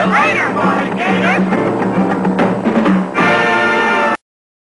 The later, boy.